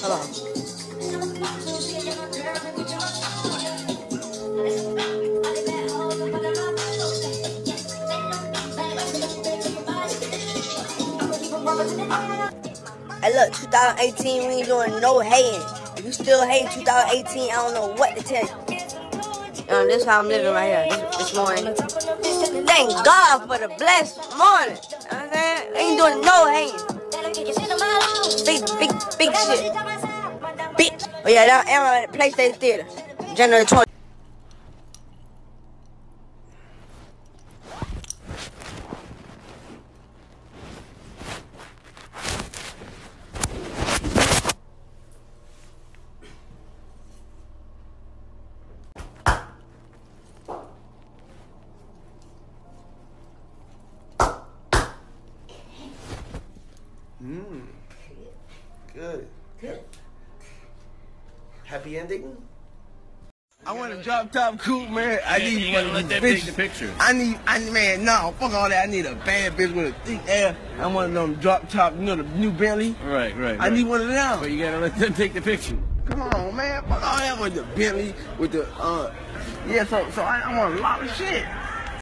Hold on. Hey, look, 2018, we ain't doing no hating. If you still hate 2018, I don't know what to tell you. Um, this how I'm living right here this, this morning. Thank God for the blessed morning. You know what I'm saying? Ain't doing no hating. Big, big, big shit. Bitch. Oh, yeah, that am at PlayStation Theater. January 20. Mmm. Good. Good. Happy ending? I want a drop top coupe, man. I need you one gotta of let these that take the picture. I need, I man, no, fuck all that. I need a bad bitch with a thick ass. I want them drop top, you know, the new Bentley. Right, right. I right. need one of them. But you gotta let them take the picture. Come on, man. Fuck all that with the Bentley, with the, uh, yeah, so, so I, I want a lot of shit.